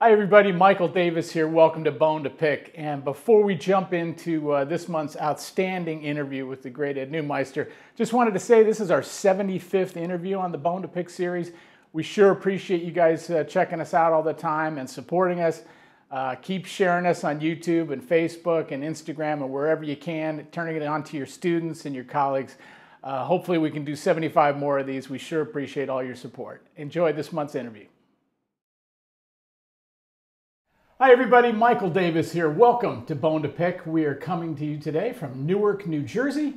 Hi, everybody. Michael Davis here. Welcome to Bone to Pick. And before we jump into uh, this month's outstanding interview with the great Ed Neumeister, just wanted to say this is our 75th interview on the Bone to Pick series. We sure appreciate you guys uh, checking us out all the time and supporting us. Uh, keep sharing us on YouTube and Facebook and Instagram and wherever you can, turning it on to your students and your colleagues. Uh, hopefully, we can do 75 more of these. We sure appreciate all your support. Enjoy this month's interview. Hi, everybody. Michael Davis here. Welcome to Bone to Pick. We are coming to you today from Newark, New Jersey,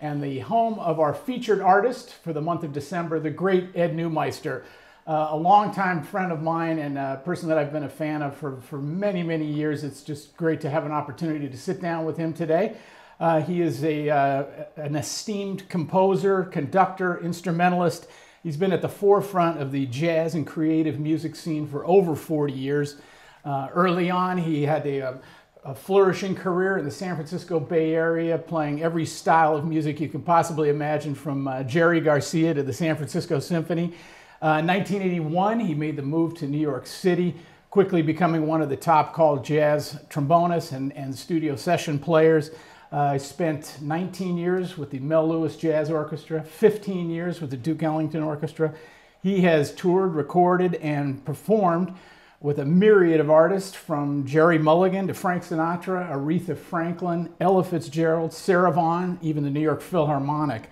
and the home of our featured artist for the month of December, the great Ed Neumeister, uh, a longtime friend of mine and a person that I've been a fan of for, for many, many years. It's just great to have an opportunity to sit down with him today. Uh, he is a, uh, an esteemed composer, conductor, instrumentalist. He's been at the forefront of the jazz and creative music scene for over 40 years. Uh, early on, he had a, um, a, flourishing career in the San Francisco Bay Area, playing every style of music you can possibly imagine, from uh, Jerry Garcia to the San Francisco Symphony. Uh, in 1981, he made the move to New York City, quickly becoming one of the top called jazz trombonists and, and studio session players. Uh, I spent 19 years with the Mel Lewis Jazz Orchestra, 15 years with the Duke Ellington Orchestra. He has toured, recorded, and performed with a myriad of artists from Gerry Mulligan to Frank Sinatra, Aretha Franklin, Ella Fitzgerald, Sarah Vaughan, even the New York Philharmonic.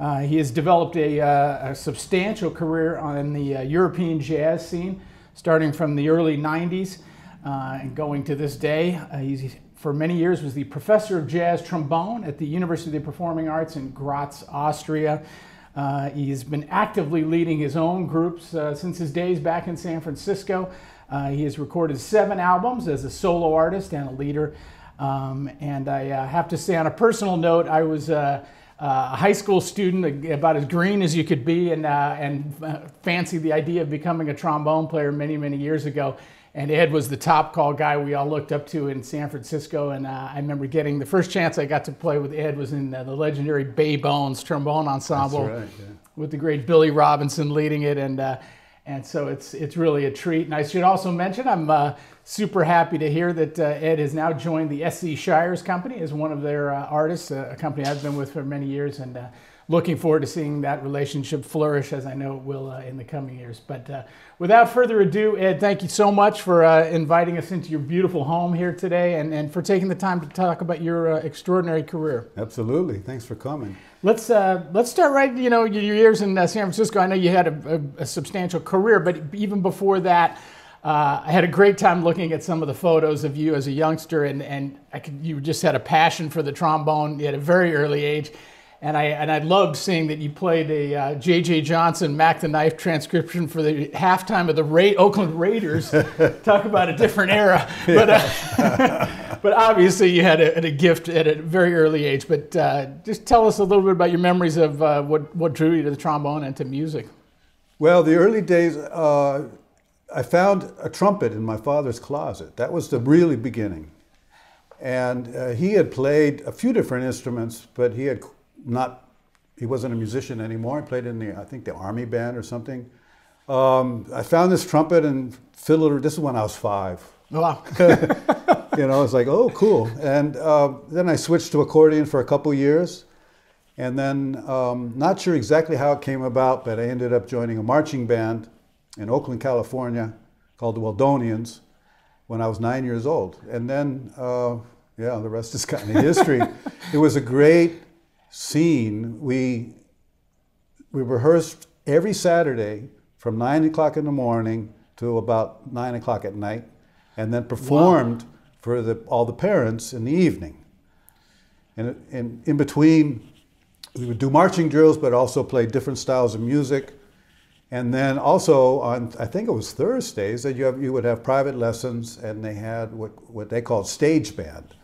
Uh, he has developed a, uh, a substantial career on the uh, European jazz scene, starting from the early 90s uh, and going to this day. Uh, he's for many years was the professor of jazz trombone at the University of the Performing Arts in Graz, Austria. Uh, he's been actively leading his own groups since his days back in San Francisco. Uh, he has recorded seven albums as a solo artist and a leader. Um, and I uh, have to say, on a personal note, I was uh, a high school student, about as green as you could be, and, uh, and uh, fancied the idea of becoming a trombone player many, many years ago. And Ed was the top call guy we all looked up to in San Francisco. And uh, I remember getting the first chance I got to play with Ed was in the legendary Bay Bones trombone ensemble right, yeah. with the great Billy Robinson leading it. And and so it's it's really a treat. And I should also mention I'm uh, super happy to hear that uh, Ed has now joined the S.E. Shires Company as one of their uh, artists, a company I've been with for many years, and uh, looking forward to seeing that relationship flourish as I know it will uh, in the coming years. But uh, without further ado, Ed, thank you so much for inviting us into your beautiful home here today and, and for taking the time to talk about your extraordinary career. Absolutely. Thanks for coming. Let's uh, let's start right. You know, your years in uh, San Francisco. I know you had a, a, a substantial career, but even before that, uh, I had a great time looking at some of the photos of you as a youngster, and and could, you just had a passion for the trombone at a very early age and I and I loved seeing that you played a uh, J.J. Johnson Mac the Knife transcription for the halftime of the Ra- Oakland Raiders. Talk about a different era, but uh, but obviously you had a, a, gift at a very early age. But uh, just tell us a little bit about your memories of uh, what what drew you to the trombone and to music. Well, the early days. Uh, I found a trumpet in my father's closet. That was the really beginning. And uh, he had played a few different instruments, but he had not, he wasn't a musician anymore. He played in the, I think, the army band or something. Um, I found this trumpet and fiddle. This is when I was five. Wow. you know, it's like, oh, cool. And uh, then I switched to accordion for a couple years. And then, um, not sure exactly how it came about, but I ended up joining a marching band in Oakland, California called the Weldonians when I was nine years old. And then, uh, yeah, the rest is kind of history. it was a great scene, we, we rehearsed every Saturday from 9 o'clock in the morning to about 9 o'clock at night, and then performed wow. for the, all the parents in the evening. And, and in between, we would do marching drills, but also play different styles of music. And then also on, I think it was Thursdays, that you, have, you would have private lessons, and they had what, what they called stage band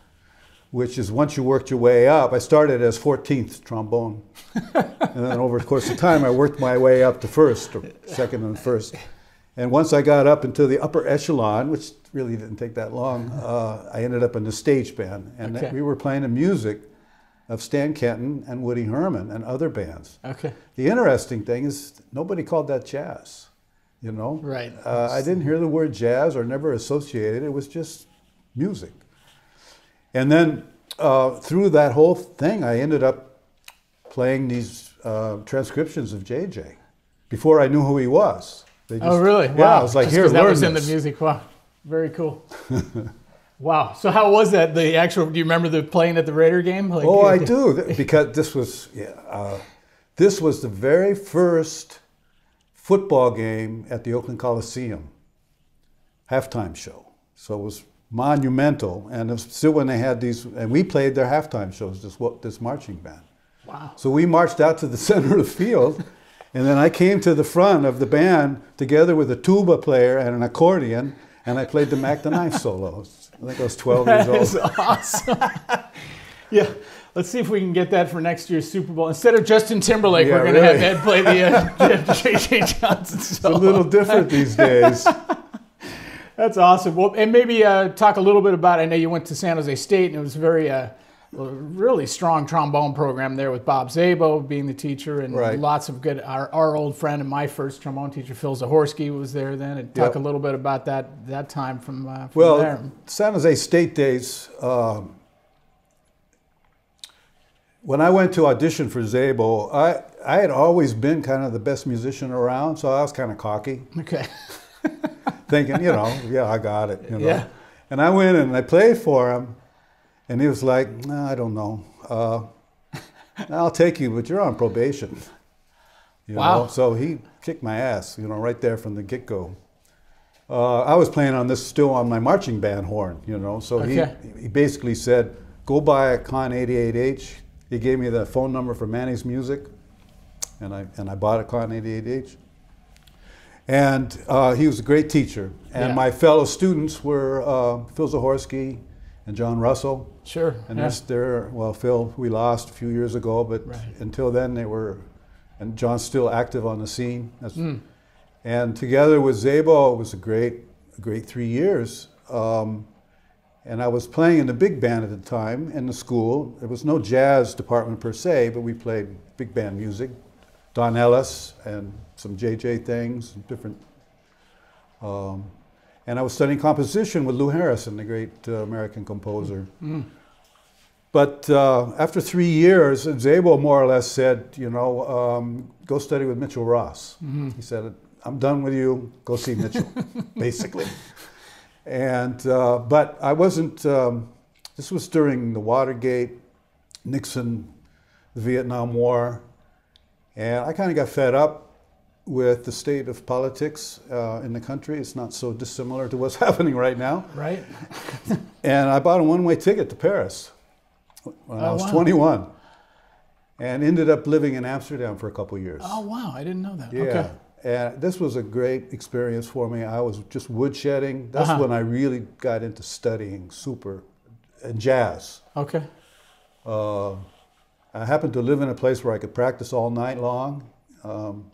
which is once you worked your way up, I started as 14th trombone. and then over the course of time, I worked my way up to first, or second and first. And once I got up into the upper echelon, which really didn't take that long, uh, I ended up in the stage band. And Okay. we were playing the music of Stan Kenton and Woody Herman and other bands. Okay. The interesting thing is nobody called that jazz, you know? Right. Uh, I didn't hear the word jazz or never associated it. It was just music. And then uh, through that whole thing, I ended up playing these uh, transcriptions of JJ before I knew who he was. They oh, really? Yeah, Wow. I was like, Just here, that was in the music. Wow. Very cool. wow. So how was that? The actual? Do you remember the playing at the Raider game? Like, Oh, I do because this was yeah, uh, this was the very first football game at the Oakland Coliseum halftime show. So it was monumental, and it was still when they had these, and we played their halftime shows. This this marching band. Wow. So we marched out to the center of the field, and then I came to the front of the band together with a tuba player and an accordion, and I played the Mac the Knife solos. I think I was 12 years old. is awesome. yeah. Let's see if we can get that for next year's Super Bowl. Instead of Justin Timberlake, Yeah, we're going to really. have Ed play the uh, J.J. Johnson It's a little different these days. That's awesome. Well, and maybe uh, talk a little bit about. I know you went to San Jose State, and it was a very, uh, a really strong trombone program there with Bob Zabo being the teacher, and Right. lots of good. Our, our old friend and my first trombone teacher, Phil Zahorsky, was there then, and talk Yep. a little bit about that that time from, uh, from Well, there. San Jose State days, um, when I went to audition for Zabo, I, I had always been kind of the best musician around, so I was kind of cocky, Okay. thinking, you know, yeah, I got it. You know? Yeah. And I went and I played for him, and he was like, no, I don't know. Uh, I'll take you, but you're on probation. You Wow. Know? So he kicked my ass, you know, right there from the get go. Uh, I was playing on this still on my marching band horn, you know. So Okay. he, he basically said, go buy a Conn 88H. He gave me the phone number for Manny's Music, and I, and I bought a Conn 88H. And uh, he was a great teacher. And Yeah. my fellow students were uh, Phil Zahorsky and John Russell. Sure. And yeah. they're, well, Phil, we lost a few years ago, but Right. until then they were, and John's still active on the scene. That's, Mm. And together with Zabo, it was a great, a great three years. Um, and I was playing in the big band at the time in the school. There was no jazz department per se, but we played big band music. Don Ellis and some JJ things, different. Um, and I was studying composition with Lou Harrison, the great uh, American composer. Mm. But uh, after three years, Zabo more or less said, you know, um, go study with Mitchell Ross. He said, I'm done with you. Go see Mitchell, basically. And uh, but I wasn't. Um, this was during the Watergate, Nixon, the Vietnam War, and I kind of got fed up with the state of politics uh, in the country. It's not so dissimilar to what's happening right now. Right. And I bought a one-way ticket to Paris when I Oh, was wow. 21, and ended up living in Amsterdam for a couple years. Oh wow, I didn't know that. Yeah. Okay. And this was a great experience for me. I was just woodshedding. That's Uh-huh. when I really got into studying super and jazz. Okay. Uh, I happened to live in a place where I could practice all night long. Um,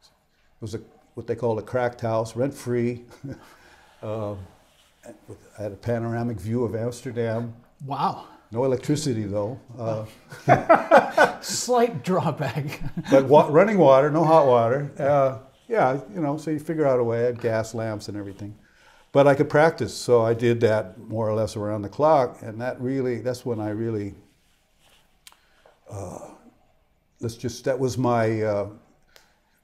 it was a, what they called a cracked house, rent free. uh, I had a panoramic view of Amsterdam. Wow. No electricity though, uh, Slight drawback. but wa- running water, no hot water. Uh, yeah, you know, so you figure out a way. I had gas lamps and everything, but I could practice, so I did that more or less around the clock, and that really, that's when I really, uh, let's just, that was my uh,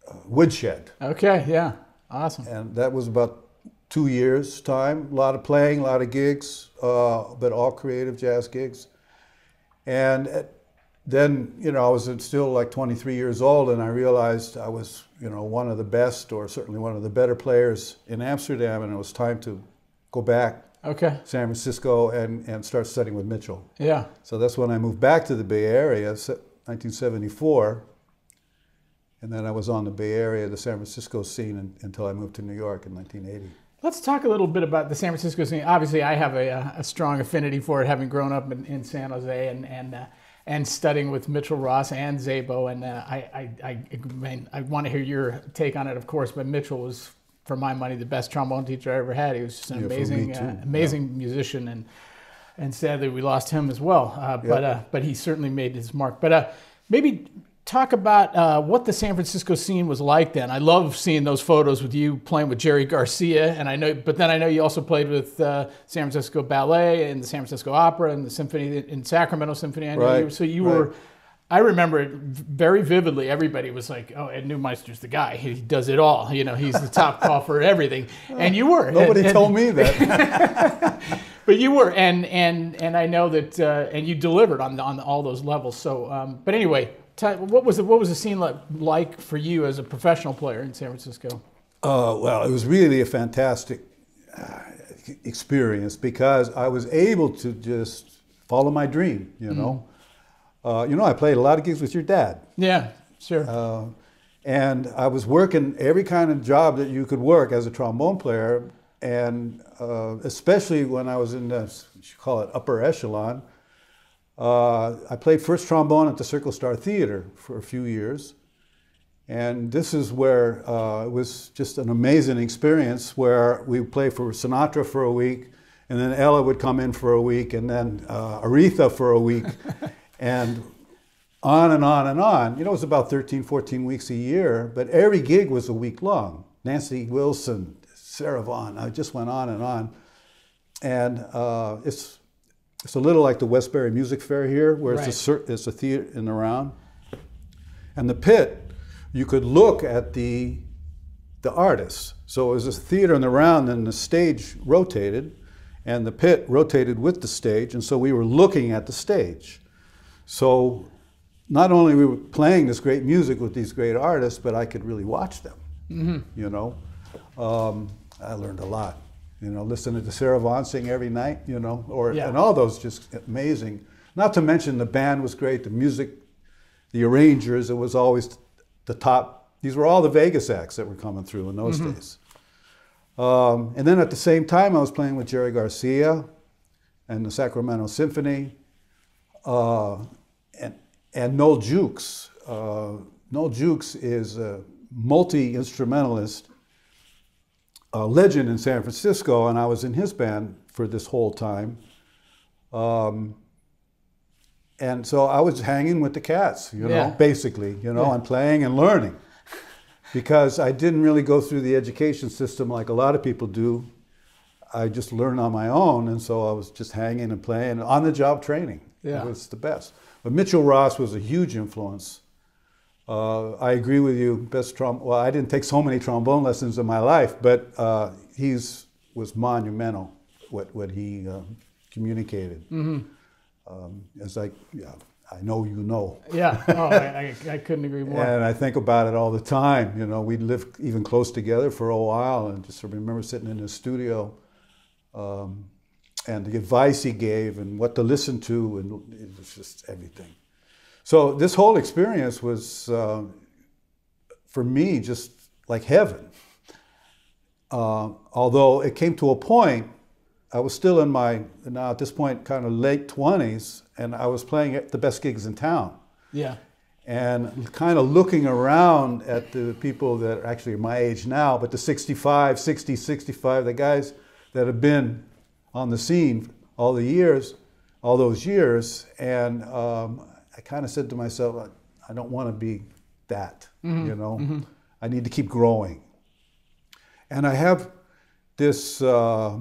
uh, woodshed, okay. Yeah. Awesome. and that was about two years time. A lot of playing, a lot of gigs, uh, but all creative jazz gigs, and. At, then you know I was still like 23 years old, and I realized I was you know one of the best, or certainly one of the better players in Amsterdam, and it was time to go back Okay. San Francisco and and start studying with Mitchell. Yeah. So that's when I moved back to the Bay Area, 1974, and then I was on the Bay Area, the San Francisco scene, until I moved to New York in 1980. Let's talk a little bit about the San Francisco scene. Obviously, I have a, a strong affinity for it, having grown up in, in San Jose and and uh, and studying with Mitchell Ross and Zabo. And uh, I, I, I, I, mean, I want to hear your take on it, of course. But Mitchell was for my money, the best trombone teacher I ever had. He was just an Yeah, amazing, uh, amazing musician, and and sadly we lost him as well. Uh, But uh, but he certainly made his mark. But uh, maybe talk about uh, what the San Francisco scene was like then. I love seeing those photos with you playing with Jerry Garcia, and I know. But then I know you also played with uh, San Francisco Ballet and the San Francisco Opera and the Symphony in Sacramento Symphony. I know Right, you, so you right. were. I remember it very vividly. Everybody was like, "Oh, Ed Neumeister's the guy. He does it all. You know, he's the top call for everything." And you were. Nobody And- and- told me that. but you were, and and and I know that, uh, and you delivered on on all those levels. So, um, but anyway, t- what was the, what was the scene like, like for you as a professional player in San Francisco? Uh, well, it was really a fantastic uh, experience because I was able to just follow my dream. You know, uh, you know, I played a lot of gigs with your dad, Yeah, sure. uh, and I was working every kind of job that you could work as a trombone player, and uh, especially when I was in the what you call it upper echelon. Uh, I played first trombone at the Circle Star Theater for a few years. And this is where uh, it was just an amazing experience where we would play for Sinatra for a week, and then Ella would come in for a week, and then uh, Aretha for a week, and on and on and on. You know, it was about 13, 14 weeks a year, but every gig was a week long. Nancy Wilson, Sarah Vaughan, I just went on and on. And uh, it's, it's a little like the Westbury Music Fair here, where Right. it's, a, it's a theater in the round. And the pit, you could look at the the artists. So it was a theater in the round, and the stage rotated, and the pit rotated with the stage, and so we were looking at the stage. So not only we were playing this great music with these great artists, but I could really watch them. You know, um, I learned a lot. You know, listening to Sarah Vaughan sing every night. You know, or Yeah. and all those just amazing. Not to mention the band was great. The music, the arrangers, it was always the top. These were all the Vegas acts that were coming through in those days. Um, and then at the same time, I was playing with Jerry Garcia and the Sacramento Symphony uh, and, and Noel Jewkes. Uh, Noel Jewkes is a multi instrumentalist, a legend in San Francisco, and I was in his band for this whole time. Um, and so I was hanging with the cats, you know, Yeah. basically, you know, Yeah. and playing and learning. Because I didn't really go through the education system like a lot of people do. I just learned on my own, and so I was just hanging and playing on the job training. Yeah. It was the best. But Mitchell Ross was a huge influence. Uh, I agree with you. Best trom. Well, I didn't take so many trombone lessons in my life, but uh, he's was monumental. What what he uh, communicated. Mm-hmm. Um, as I yeah, I know you know. Yeah. Oh, I, I, I couldn't agree more. And I think about it all the time. You know, we'd lived even close together for a while, and just remember sitting in his studio, um, and the advice he gave, and what to listen to, and it was just everything. So this whole experience was, uh, for me, just like heaven. Uh, although it came to a point, I was still in my now at this point kind of late twenties, and I was playing at the best gigs in town Yeah. and kind of looking around at the people that are actually my age now, but the 65, 60, 65, the guys that have been on the scene all the years, all those years, and um, I kind of said to myself, I, I don't want to be that, you know, I need to keep growing. And I have this uh,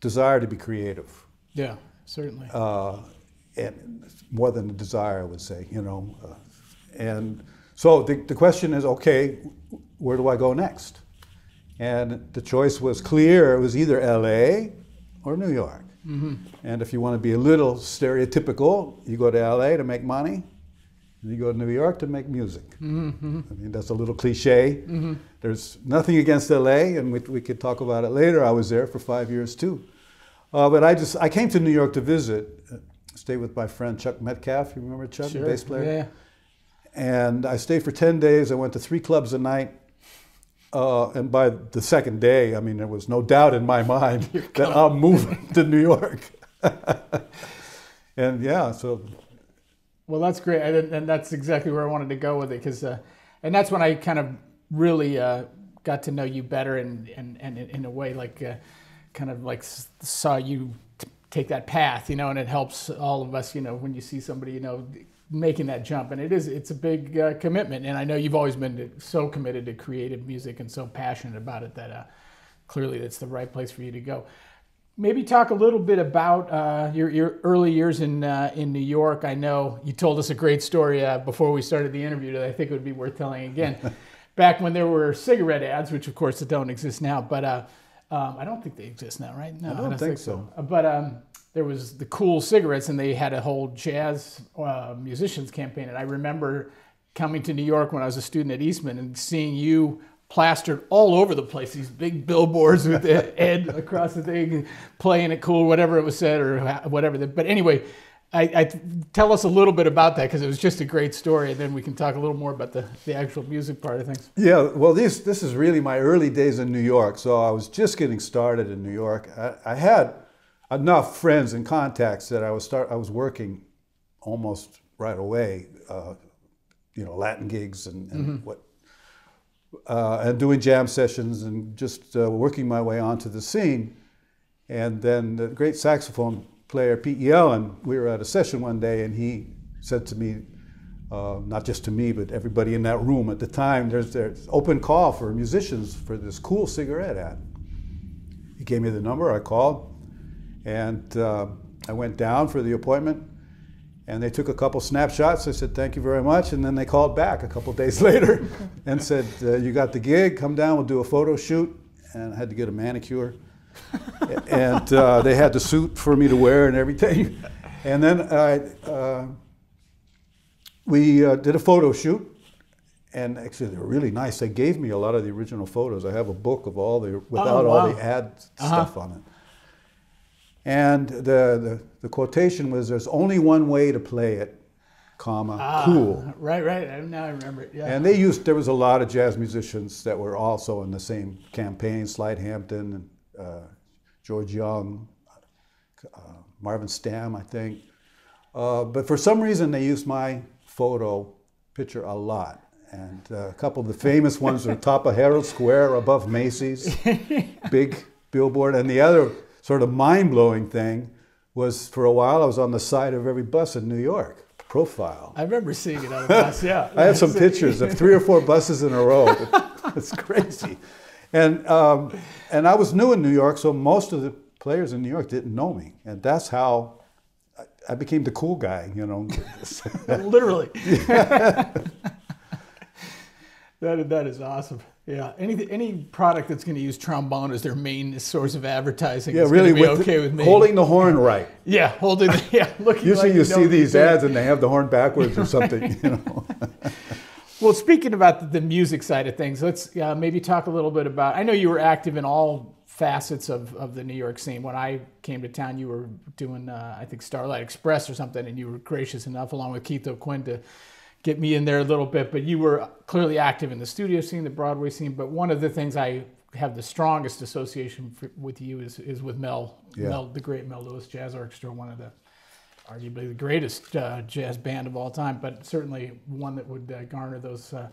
desire to be creative Yeah. Certainly. uh, and more than a desire, I would say, you know. Uh, and so the, the question is, okay, where do I go next? And the choice was clear. It was either L.A. or New York. And if you want to be a little stereotypical, you go to L.A. to make money, and you go to New York to make music. I mean, that's a little cliche. There's nothing against L.A., and we, we could talk about it later. I was there for five years too. Uh, but I just I came to New York to visit, uh, stay with my friend Chuck Metcalf. You remember Chuck, the bass player? Yeah. And I stayed for ten days. I went to three clubs a night. Uh, and by the second day, I mean, there was no doubt in my mind that I'm moving to New York. and yeah, so Well, that's great, and, and that's exactly where I wanted to go with it, because, uh, and that's when I kind of really uh, got to know you better and and, and in a way like uh, kind of like saw you t- take that path, you know, and it helps all of us, you know, when you see somebody, you know, making that jump and it is it's a big uh, commitment and i know you've always been so committed to creative music and so passionate about it that uh, clearly that's the right place for you to go. Maybe talk a little bit about uh, your, your early years in, uh, in new york. I know you told us a great story uh, before we started the interview that i think it would be worth telling again. Back when there were cigarette ads which of course don't exist now but uh, um, i don't think they exist now right? No i don't, I don't think, think, so, so. but um, there was the Kool cigarettes, and they had a whole jazz uh, musicians campaign. And I remember coming to New York when I was a student at Eastman and seeing you plastered all over the place. These big billboards with Ed across the thing, playing it cool, whatever it was said or whatever. But anyway, I, I tell us a little bit about that because it was just a great story, and then we can talk a little more about the, the actual music part of things. Yeah, well, this this is really my early days in New York. So I was just getting started in New York. I, I had enough friends and contacts that I was start I was working almost right away. Uh, you know, Latin gigs and, and mm-hmm. what uh, and doing jam sessions and just uh, working my way onto the scene. And then the great saxophone player Pete Yellin, we were at a session one day, and he said to me, uh, not just to me, but everybody in that room at the time, there's there's open call for musicians for this Kool cigarette ad. He gave me the number. I called. And uh, I went down for the appointment, and they took a couple snapshots. I said, Thank you very much. And then they called back a couple days later and said, uh, You got the gig, come down, we'll do a photo shoot. And I had to get a manicure. and uh, they had the suit for me to wear and everything. And then I, uh, we uh, did a photo shoot. And actually, they were really nice. They gave me a lot of the original photos. I have a book of all the, without oh, wow. all the ad uh-huh. stuff on it. And the, the, the, quotation was, there's only one way to play it, comma, ah, cool. Right, right. Now I remember it. Yeah. And they used, there was a lot of jazz musicians that were also in the same campaign, Slide Hampton, uh, George Young, uh, Marvin Stamm, I think. Uh, but for some reason, they used my photo picture a lot. And uh, a couple of the famous ones are top of Herald Square above Macy's, big billboard. And the other sort of mind blowing thing was for a while I was on the side of every bus in New York. Profile. I remember seeing it on the bus. Yeah, I have some pictures of three or four buses in a row. it's crazy, and um, and I was new in New York, so most of the players in New York didn't know me, and that's how I became the cool guy. You know, literally. that that is awesome. Yeah, any any product that's going to use trombone as their main source of advertising yeah, is really be okay the, with me. Holding the horn right. Yeah, holding. The, yeah, looking. Usually, like you see these ads and they have the horn backwards or something. You know. well, speaking about the music side of things, let's uh, maybe talk a little bit about. I know you were active in all facets of, of the New York scene. When I came to town, you were doing, uh, I think, Starlight Express or something, and you were gracious enough, along with Keith O'Quinn, to get me in there a little bit, but you were clearly active in the studio scene, the Broadway scene. But one of the things I have the strongest association for, with you is, is with Mel, yeah. Mel, the great Mel Lewis Jazz Orchestra, one of the arguably the greatest uh, jazz band of all time, but certainly one that would uh, garner those uh,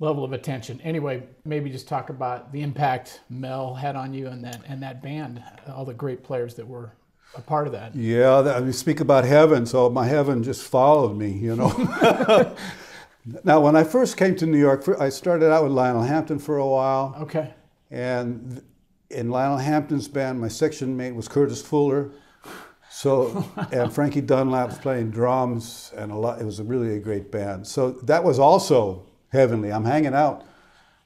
level of attention. Anyway, maybe just talk about the impact Mel had on you and that and that band, all the great players that were a part of that. Yeah, that, we speak about heaven, so my heaven just followed me, you know. now, when I first came to New York, I started out with Lionel Hampton for a while. Okay. And in Lionel Hampton's band, my section mate was Curtis Fuller. So, and Frankie Dunlap was playing drums, and a lot. It was a really a great band. So that was also heavenly. I'm hanging out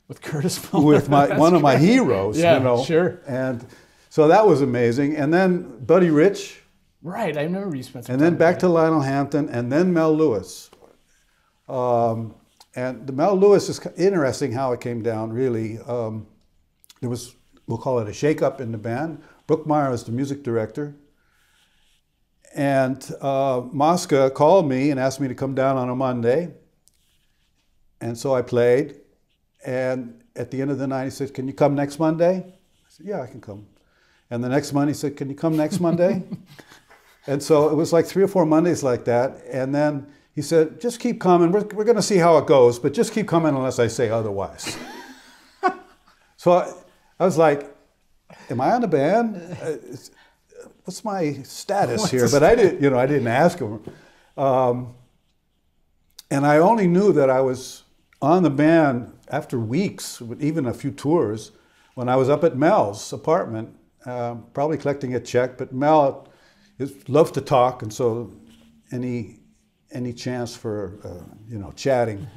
with Curtis Fuller. with my one great. of my heroes. Yeah, you know, sure. And so that was amazing. And then Buddy Rich. Right, I remember you spent And then back to Lionel Hampton, and then Mel Lewis. Um, and the Mel Lewis is interesting how it came down, really. Um, there was, we'll call it a shakeup in the band. Brookmeyer was the music director. And uh, Mosca called me and asked me to come down on a Monday. And so I played. And at the end of the night, he said, Can you come next Monday? I said, Yeah, I can come. And the next Monday, he said, Can you come next Monday? and so it was like three or four Mondays like that. And then he said, Just keep coming. We're, we're going to see how it goes, but just keep coming unless I say otherwise. So I, I was like, "Am I on the band? Uh, what's my status What's here?" But I didn't, you know, I didn't ask him. Um, and I only knew that I was on the band after weeks, even a few tours, when I was up at Mel's apartment, um, probably collecting a check. But Mel is, loves to talk, and so any any chance for uh, you know chatting.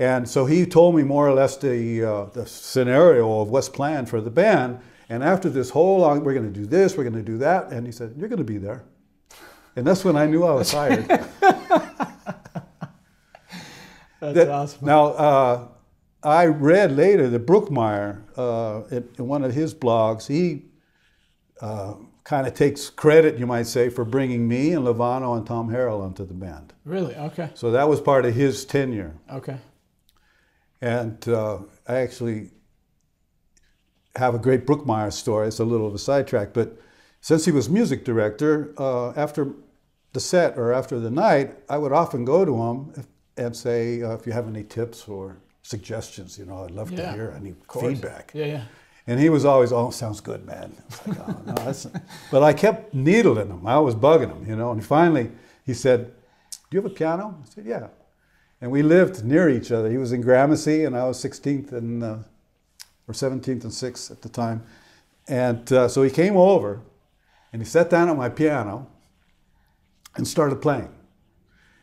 And so he told me more or less the uh, the scenario of what's planned for the band. And after this whole long, we're going to do this, we're going to do that, and he said, "You're going to be there." And that's when I knew I was hired. That's That- awesome. Now, uh, I read later that Brookmeyer, uh, in, in one of his blogs, he uh, kind of takes credit, you might say, for bringing me and Lovano and Tom Harrell onto the band. Really? Okay. So that was part of his tenure. Okay. And uh, I actually have a great Brookmeyer story. It's a little of a sidetrack, but since he was music director, uh, after the set or after the night, I would often go to him if, and say, uh, if you have any tips or suggestions, you know, I'd love to hear any feedback. Yeah, yeah. And he was always, oh, sounds good, man. Like, oh, no, but I kept needling him. I was bugging him, you know. And finally, he said, "Do you have a piano?" I said, "Yeah." And we lived near each other. He was in Gramercy, and I was 16th and uh, or 17th and 6th at the time. And uh, so he came over, and he sat down at my piano and started playing.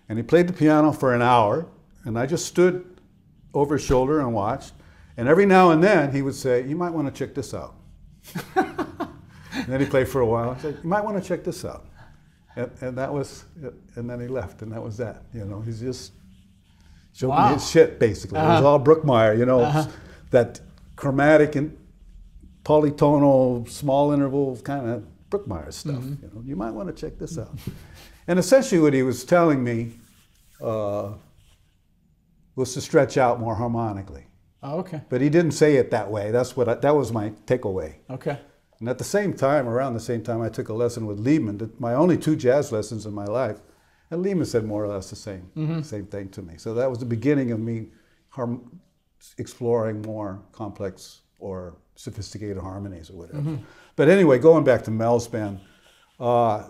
And he played the piano for an hour, and I just stood over his shoulder and watched. And every now and then he would say, You might want to check this out. and then he played for a while. I said, You might want to check this out. And, and that was. And then he left, and that was that. You know, he's just showed Wow. me his shit, basically. It was Uh-huh. all Brookmeyer, you know, Uh-huh. that chromatic and polytonal, small interval kind of Brookmeyer stuff. Mm-hmm. You know, you might want to check this out. and essentially, what he was telling me uh, was to stretch out more harmonically. Oh, okay. But he didn't say it that way. That's what I, that was my takeaway. Okay. And at the same time, around the same time, I took a lesson with Lehman. that- My only two jazz lessons in my life, and Lehman said more or less the same same thing to me. So that was the beginning of me harm, exploring more complex or sophisticated harmonies or whatever. But anyway, going back to Mel's band, uh,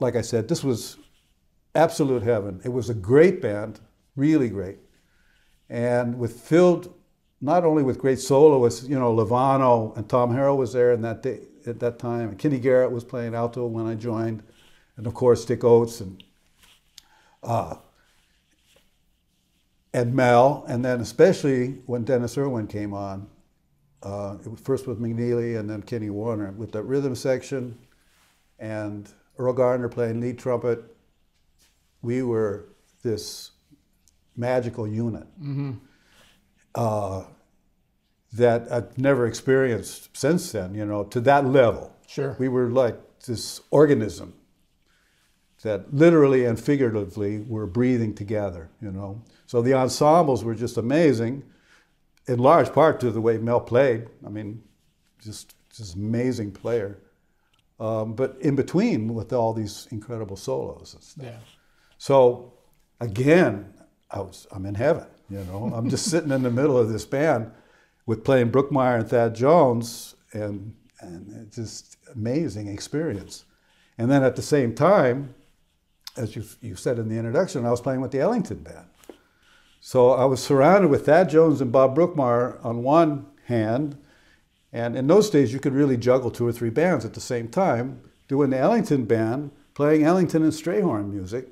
like I said, this was absolute heaven. It was a great band, really great, and with filled not only with great soloists, you know, Lovano and Tom Harrell was there in that day, at that time, and Kenny Garrett was playing alto when I joined, and of course Dick Oatts and uh, and Mel, and then especially when Dennis Irwin came on, uh, it was first with McNeely and then Kenny Werner with that rhythm section, and Earl Gardner playing lead trumpet. We were this magical unit. Uh, that I've never experienced since then. You know, to that level. Sure. We were like this organism that literally and figuratively were breathing together, you know. So the ensembles were just amazing, in large part to the way Mel played. I mean, just just amazing player. Um, but in between with all these incredible solos and stuff. Yeah. So again, I was I'm in heaven, you know. I'm just sitting in the middle of this band with playing Brookmeyer and Thad Jones and and it's just amazing experience. And then at the same time, as you, you said in the introduction, I was playing with the Ellington band. So I was surrounded with Thad Jones and Bob Brookmeyer on one hand, and in those days you could really juggle two or three bands at the same time, doing the Ellington band, playing Ellington and Strayhorn music,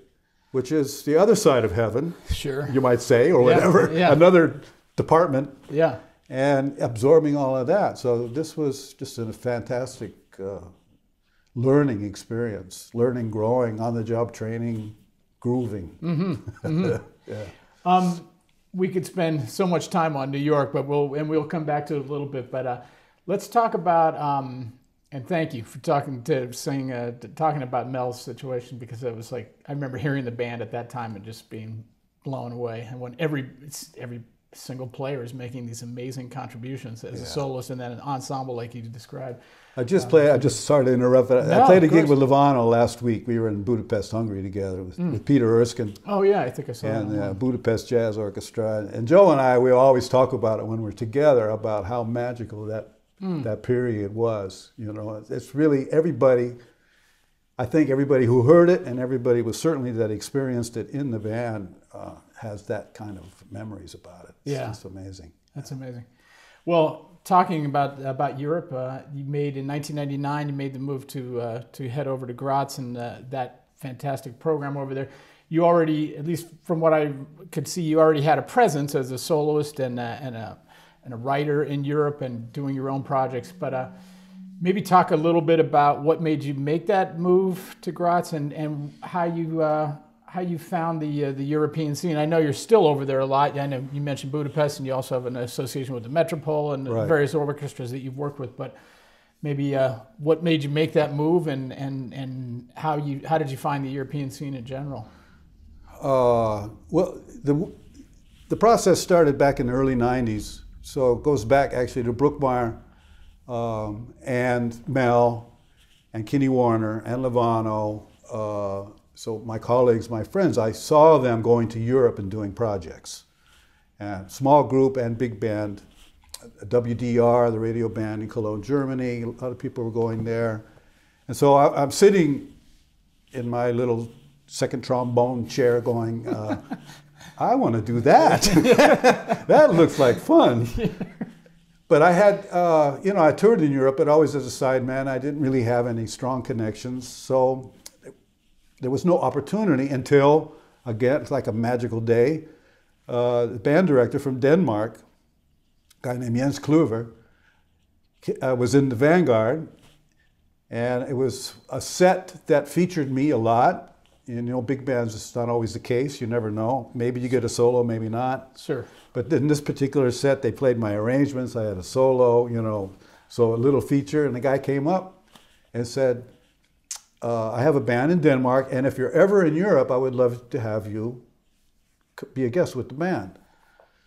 which is the other side of heaven, Sure. you might say, or Yeah, whatever, yeah. another department, Yeah. And absorbing all of that. So this was just a fantastic uh, learning experience, learning, growing, on the job training, grooving. Mm-hmm. yeah. Um, we could spend so much time on New York, but we'll and we'll come back to it a little bit. But uh, let's talk about um, and thank you for talking to saying uh, talking about Mel's situation because it was like I remember hearing the band at that time and just being blown away. And when every every single players making these amazing contributions as Yeah. a soloist and then an ensemble like you described. I just play. I just sorry to interrupt. But No, I played a gig with Lovano last week. We were in Budapest, Hungary, together with, mm. with Peter Erskine Oh yeah, I think I saw and that. the uh, one. Budapest Jazz Orchestra. And Joe and I, we always talk about it when we're together about how magical that mm. that period was. You know, it's- it's really everybody. I think everybody who heard it and everybody was certainly that experienced it in the band uh, has that kind of memories about it. It's Yeah. just amazing. That's amazing. Well, talking about about Europe, uh, you made in 1999. You made the move to uh, to head over to Graz and uh, that fantastic program over there. You already, at least from what I could see, you already had a presence as a soloist and a, and a and a writer in Europe and doing your own projects. But uh, maybe talk a little bit about what made you make that move to Graz and and how you. Uh, how you found the uh, the European scene? I know you're still over there a lot. I know you mentioned Budapest, and you also have an association with the Metropole and Right. various orchestras that you've worked with. But maybe uh, what made you make that move, and, and and how you how did you find the European scene in general? Uh, well, the, the process started back in the early 90s. So it goes back actually to Brookmeyer um, and Mel and Kenny Werner and Lovano. Uh, so my colleagues, my friends, I saw them going to Europe and doing projects. And small group and big band. WDR, the radio band in Cologne, Germany. A lot of people were going there. And so I, I'm sitting in my little second trombone chair going, uh, I want to do that. that looks like fun. But I had, uh, you know, I toured in Europe, but always as a sideman. I didn't really have any strong connections. So there was no opportunity until, again, it's like a magical day. Uh, the band director from Denmark, a guy named Jens Kluver, uh, was in the Vanguard and it was a set that featured me a lot. And, you know, big bands, it's not always the case. You never know. Maybe you get a solo, maybe not. Sure. But in this particular set, they played my arrangements. I had a solo, you know, so a little feature. And the guy came up and said, uh, I have a band in Denmark, and if you're ever in Europe, I would love to have you be a guest with the band.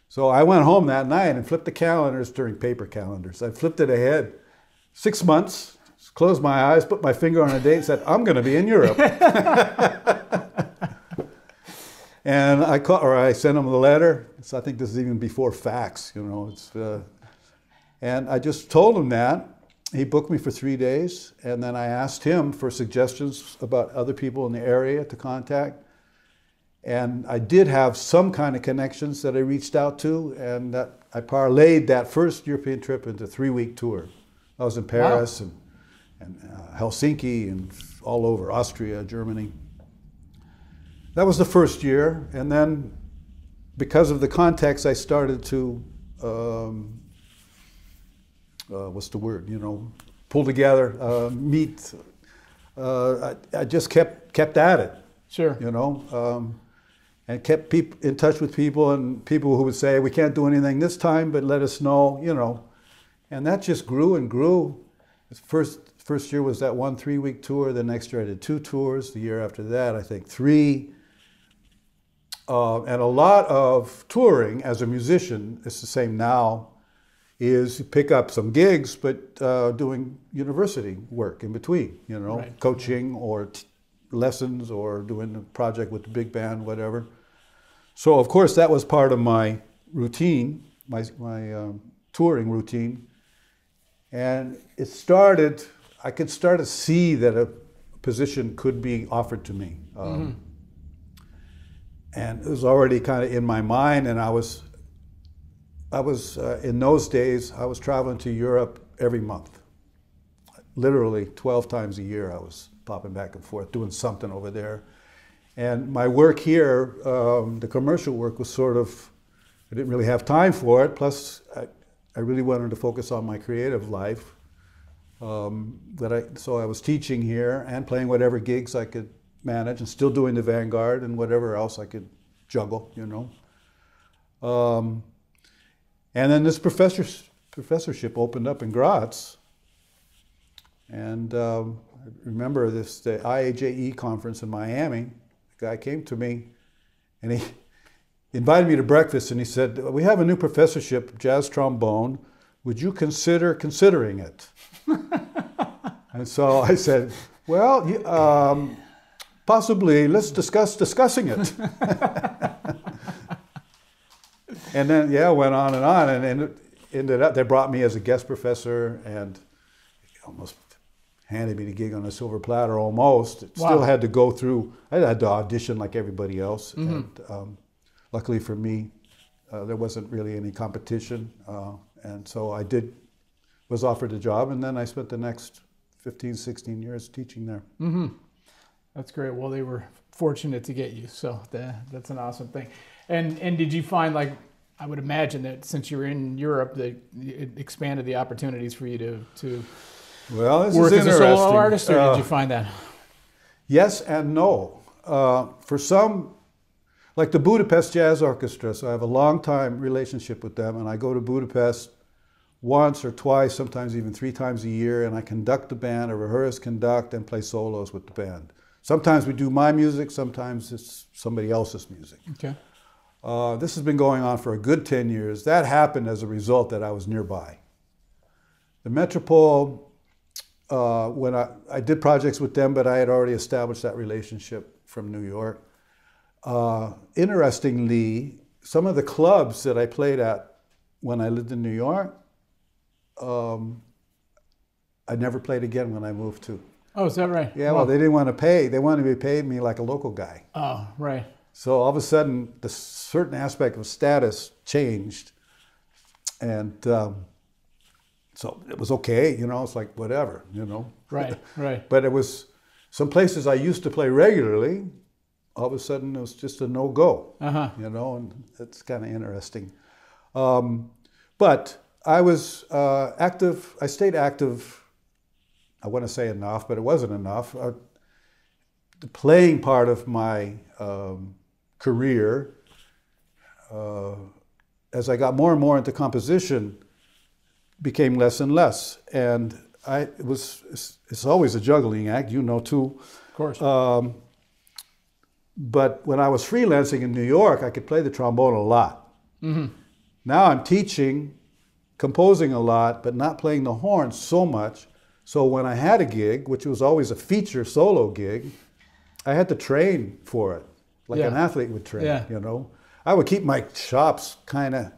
So I went home that night and flipped the calendars during paper calendars. I flipped it ahead six months, closed my eyes, put my finger on a date, and said, I'm going to be in Europe. and I call, or I sent him the letter. So I think this is even before fax, you know. It's, uh, and I just told him that. He booked me for three days, and then I asked him for suggestions about other people in the area to contact. And I did have some kind of connections that I reached out to, and that I parlayed that first European trip into a three-week tour. I was in Paris and, and uh, Helsinki and all over Austria, Germany. That was the first year, and then because of the context, I started to um, uh, what's the word? You know, pull together, uh, meet. Uh, I, I just kept kept at it Sure. you know, um, and kept peop- in touch with people and people who would say, we can't do anything this time, but let us know, you know. And that just grew and grew. The First, first year was that one three week tour. The next year I did two tours. The year after that, I think three. Uh, and a lot of touring as a musician, it's the same now, is pick up some gigs, but uh, doing university work in between, you know, Right. coaching or t- lessons or doing a project with the big band, whatever. So, of course, that was part of my routine, my, my um, touring routine. And it started, I could start to see that a position could be offered to me. Um, And it was already kind of in my mind, and I was, I was uh, in those days, I was traveling to Europe every month. Literally 12 times a year, I was popping back and forth, doing something over there. And my work here, um, the commercial work, was sort of, I didn't really have time for it. Plus, I, I really wanted to focus on my creative life. Um, that I, so I was teaching here and playing whatever gigs I could manage, and still doing the Vanguard and whatever else I could juggle, you know. Um, and then this professor, professorship opened up in Graz. And um, I remember this the IAJE conference in Miami. The guy came to me, and he invited me to breakfast and he said, We have a new professorship, jazz trombone. Would you consider considering it? and so I said, Well, um, possibly. Let's discuss discussing it. and then, yeah, went on and on. And, and it ended up, they brought me as a guest professor and almost handed me the gig on a silver platter almost. It Still had to go through, I had to audition like everybody else. And um, luckily for me, uh, there wasn't really any competition. Uh, and so I did, was offered a job, and then I spent the next 15, 16 years teaching there. That's great. Well, they were fortunate to get you, so that, that's an awesome thing. And and did you find like I would imagine that since you're in Europe, that it expanded the opportunities for you to to Well, this work is as a solo artist, or Uh, did you find that? Yes and no. Uh, for some, like the Budapest Jazz Orchestra, so I have a long time relationship with them, and I go to Budapest once or twice, sometimes even three times a year, and I conduct the band, or rehearse, conduct, and play solos with the band. Sometimes we do my music, sometimes it's somebody else's music. Okay. Uh, this has been going on for a good 10 years. That happened as a result that I was nearby. The Metropole, uh, when I, I did projects with them, but I had already established that relationship from New York. Uh, interestingly, some of the clubs that I played at when I lived in New York, um, I never played again when I moved to. Oh, is that right? Yeah, well, they didn't want to pay. They wanted to be paid me like a local guy. Oh, right. So all of a sudden, the certain aspect of status changed, and um, so it was okay. You know, it's like whatever. You know, Right. Right. but it was some places I used to play regularly. All of a sudden, it was just a no go. Uh huh. You know, and it's kind of interesting. Um, but I was uh, active. I stayed active. I want to say enough, but it wasn't enough. Uh, the playing part of my um, career, uh, as I got more and more into composition, became less and less. And I it was it's, it's always a juggling act, you know too. Of course. Um, but when I was freelancing in New York, I could play the trombone a lot. Now I'm teaching, composing a lot, but not playing the horn so much. So when I had a gig, which was always a feature solo gig, I had to train for it, like an athlete would train. Yeah. You know, I would keep my chops kind of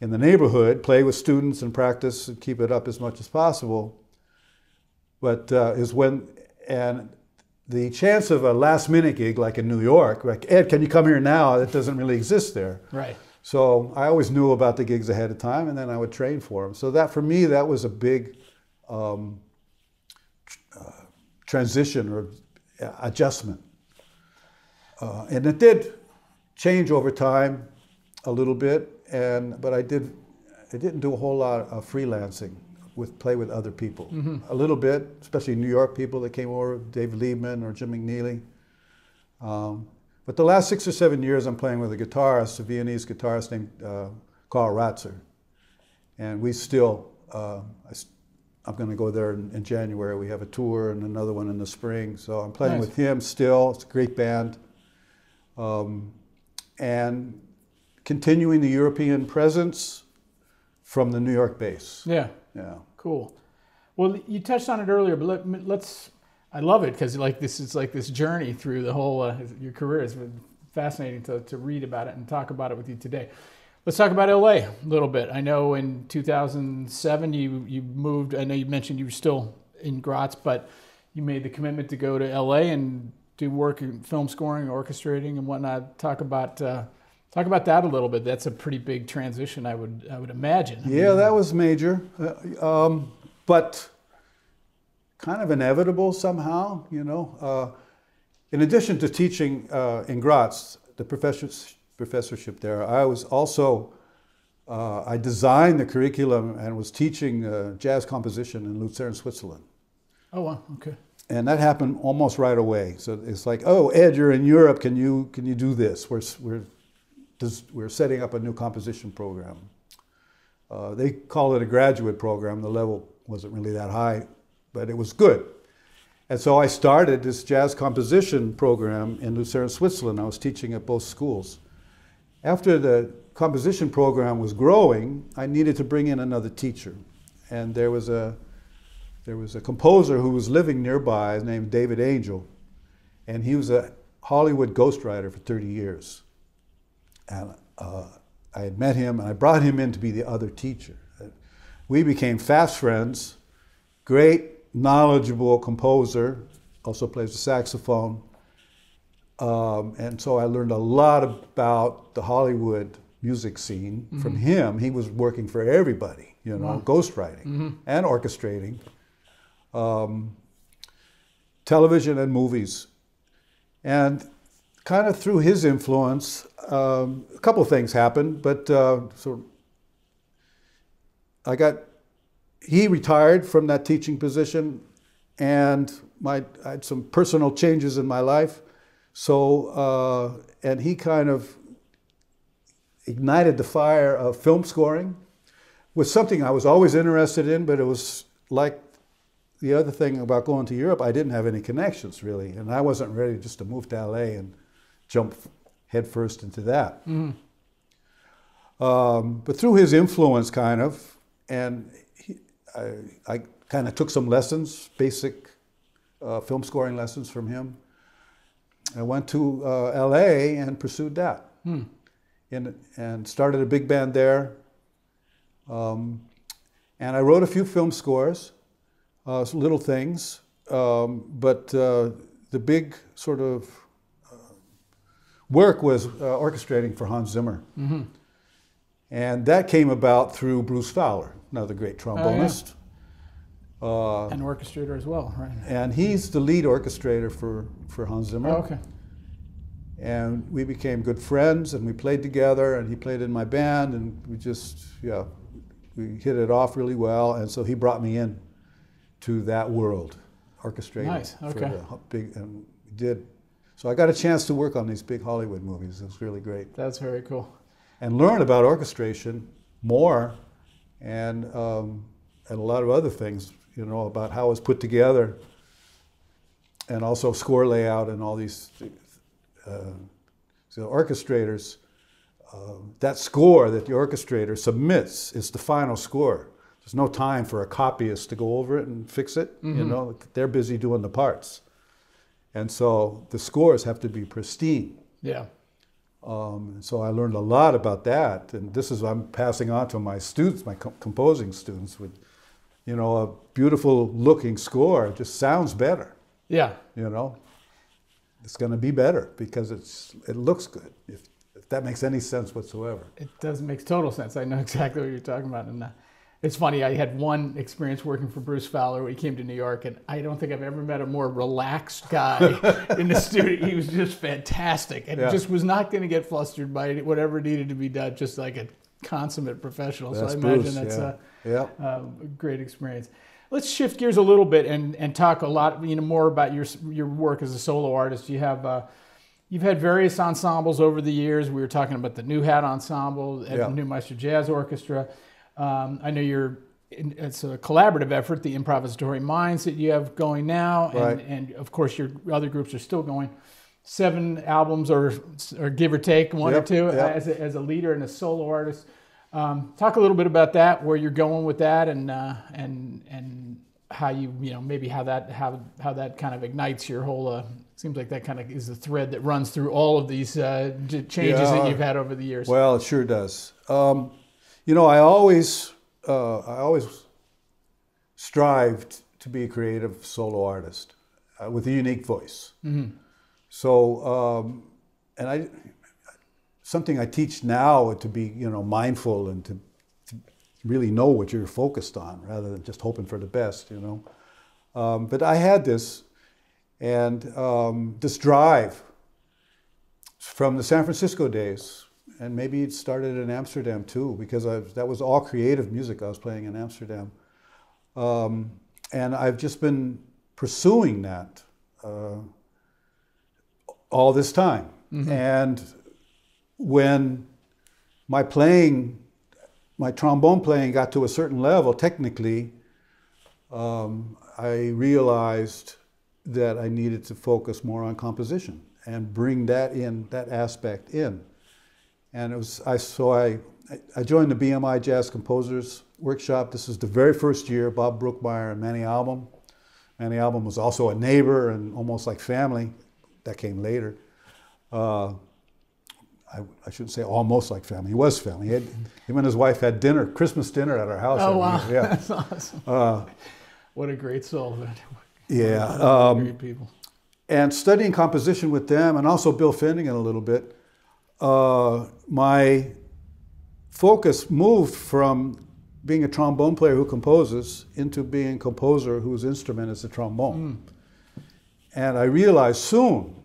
in the neighborhood, play with students and practice and keep it up as much as possible. But uh, is when and the chance of a last minute gig like in New York, like Ed, can you come here now? That doesn't really exist there. right. So I always knew about the gigs ahead of time, and then I would train for them. So that for me, that was a big um, uh, transition or uh, adjustment, uh, and it did change over time a little bit. And but I did, I didn't do a whole lot of freelancing with play with other people. A little bit, especially New York people that came over, Dave Liebman or Jim McNeely. Um, but the last six or seven years, I'm playing with a guitarist, a Viennese guitarist named uh, Karl Ratzer. And we still, uh, I, am going to go there in, in, January. We have a tour and another one in the spring. So I'm playing Nice. with him still. It's a great band. Um, and continuing the European presence from the New York base. Yeah. Yeah. Cool. Well, you touched on it earlier, but let, let's. I love it because like this is like this journey through the whole uh, your career. It's been fascinating to, to read about it and talk about it with you today. Let's talk about LA a little bit. I know in 2007 you you moved. I know you mentioned you were still in Graz, but you made the commitment to go to LA and do work in film scoring, orchestrating, and whatnot. Talk about uh, talk about that a little bit. That's a pretty big transition, I would I would imagine. Yeah, that was major, uh, um, but kind of inevitable somehow. You know, uh, in addition to teaching uh, in Graz, the professors, professorship there, I was also uh, I designed the curriculum and was teaching uh, jazz composition in Lucerne, Switzerland. Oh wow. Okay. And that happened almost right away. So it's like, oh, Ed, you're in Europe. Can you can you do this? We're we're we're setting up a new composition program. Uh, they call it a graduate program. The level wasn't really that high, but it was good. And so I started this jazz composition program in Lucerne, Switzerland. I was teaching at both schools. after the composition program was growing, I needed to bring in another teacher. And there was a, there was a composer who was living nearby named David Angel. And he was a Hollywood ghostwriter for 30 years. And uh, I had met him and I brought him in to be the other teacher. We became fast friends, great, knowledgeable composer, also plays the saxophone. Um, and so I learned a lot about the Hollywood music scene mm-hmm. from him. He was working for everybody, you know, wow. ghostwriting mm-hmm. and orchestrating, um, television and movies. And kind of through his influence, um, a couple of things happened, but uh, so I got, he retired from that teaching position, and my, I had some personal changes in my life. So, uh, and he kind of ignited the fire of film scoring, was something I was always interested in, but it was like the other thing about going to Europe, I didn't have any connections really, and I wasn't ready just to move to LA and jump headfirst into that. Mm. Um, but through his influence, kind of, and he, I, I kind of took some lessons, basic uh, film scoring lessons from him. I went to uh, LA and pursued that. Hmm in, and started a big band there. Um, and I wrote a few film scores, uh, little things, um, but uh, the big sort of uh, work was uh, orchestrating for Hans Zimmer. Mm-hmm. And that came about through Bruce Fowler, another great trombonist. Oh, yeah. and orchestrator as well, right? And he's the lead orchestrator for, for Hans Zimmer. Oh, okay and we became good friends and we played together and he played in my band and we just yeah we hit it off really well and so he brought me in to that world orchestrating nice. okay. for the big and we did so i got a chance to work on these big hollywood movies it was really great that's very cool and learn about orchestration more and um, and a lot of other things you know about how it's put together and also score layout and all these uh, so orchestrators, uh, that score that the orchestrator submits is the final score. There's no time for a copyist to go over it and fix it. Mm-hmm. You know, they're busy doing the parts, and so the scores have to be pristine. Yeah. Um, so I learned a lot about that, and this is what I'm passing on to my students, my co- composing students. With, you know, a beautiful looking score just sounds better. Yeah. You know, it's going to be better because it's it looks good. If, if that makes any sense whatsoever. It does make total sense. I know exactly what you're talking about, and uh, it's funny. I had one experience working for Bruce Fowler. when he came to New York, and I don't think I've ever met a more relaxed guy in the studio. He was just fantastic, and yeah. just was not going to get flustered by whatever needed to be done. Just like a consummate professional. That's so I Bruce, imagine that's yeah. a, yeah. a great experience. Let's shift gears a little bit and, and talk a lot, you know, more about your your work as a solo artist. You have uh, you've had various ensembles over the years. We were talking about the New Hat Ensemble, yeah. Neumeister Jazz Orchestra. Um, I know you're it's a collaborative effort, the improvisatory minds that you have going now, and, right. and of course your other groups are still going. Seven albums, or or give or take one yep, or two, yep. as, a, as a leader and a solo artist. Um, talk a little bit about that, where you're going with that, and uh, and and how you you know maybe how that how how that kind of ignites your whole. Uh, seems like that kind of is the thread that runs through all of these uh, changes yeah, that you've had over the years. Well, it sure does. Um, you know, I always uh, I always strived to be a creative solo artist uh, with a unique voice. Mm-hmm. So, um, and I something I teach now to be, you know, mindful and to, to really know what you're focused on rather than just hoping for the best, you know. Um, but I had this, and um, this drive from the San Francisco days, and maybe it started in Amsterdam too, because I, that was all creative music I was playing in Amsterdam. Um, and I've just been pursuing that uh, all this time. Mm-hmm. And when my playing, my trombone playing got to a certain level technically, um, I realized that I needed to focus more on composition and bring that in, that aspect in. And it was I so I I joined the BMI Jazz Composers Workshop. This was the very first year. Bob Brookmeyer and Manny Albam. Manny Albam was also a neighbor and almost like family. That came later. Uh, I, I, shouldn't say almost like family. He was family. He had, him and his wife had dinner, Christmas dinner at our house. Oh wow, year. yeah, that's awesome. Uh, what a great soul. Yeah, um, great people. And studying composition with them, and also Bill Finegan a little bit. Uh, my focus moved from being a trombone player who composes into being a composer whose instrument is the trombone. Mm. And I realized soon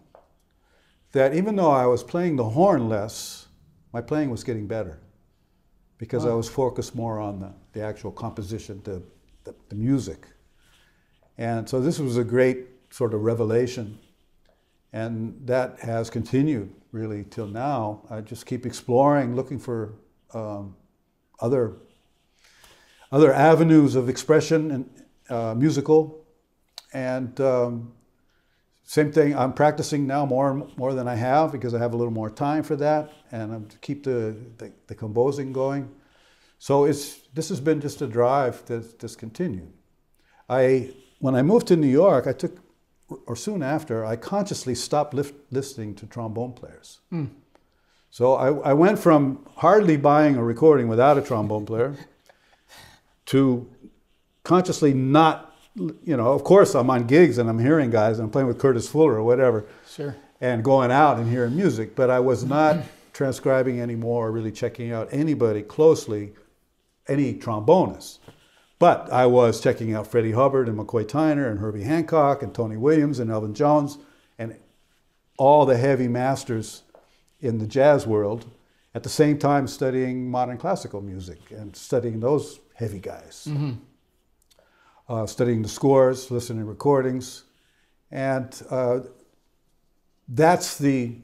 that even though I was playing the horn less, my playing was getting better because wow. I was focused more on the, the actual composition, the, the, the, music. And so this was a great sort of revelation. And that has continued really till now. I just keep exploring, looking for um, other, other avenues of expression and uh, musical. And um, same thing, I'm practicing now more and more than I have because I have a little more time for that and I'm to keep the, the, the composing going. So it's this has been just a drive to just continue. I when I moved to New York, I took or soon after, I consciously stopped lift, listening to trombone players. Mm. So I, I went from hardly buying a recording without a trombone player to consciously not you know, of course, I'm on gigs and I'm hearing guys and I'm playing with Curtis Fuller or whatever. Sure. And going out and hearing music, but I was not transcribing anymore or really checking out anybody closely, any trombonists. But I was checking out Freddie Hubbard and McCoy Tyner and Herbie Hancock and Tony Williams and Elvin Jones and all the heavy masters in the jazz world at the same time studying modern classical music and studying those heavy guys. Mm-hmm uh, studying the scores, listening to recordings. And uh, that's the,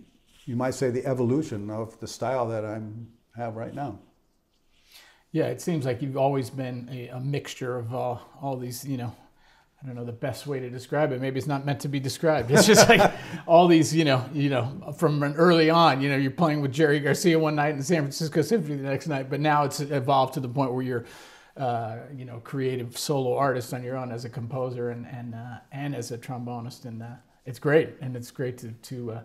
you might say, the evolution of the style that I have right now. Yeah, it seems like you've always been a, a mixture of uh, all these, you know, I don't know the best way to describe it. Maybe it's not meant to be described. It's just like all these, you know, you know, from early on, you know, you're playing with Jerry Garcia one night and the San Francisco Symphony the next night, but now it's evolved to the point where you're uh, you know, creative solo artist on your own as a composer and and uh, and as a trombonist, and uh, it's great, and it's great to to uh,